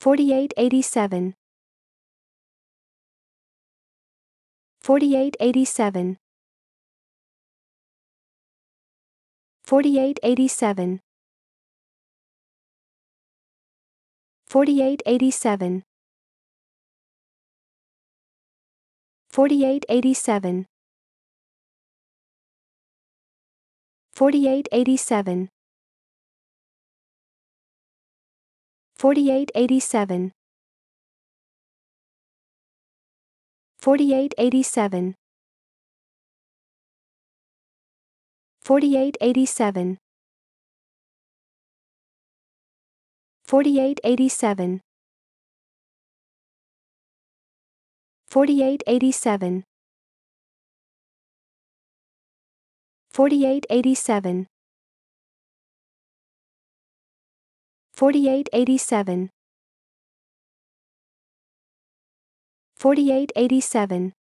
4887 4887 4887 4887 4887 4887 4887 4887 4887 4887 4887 4887 4887 4887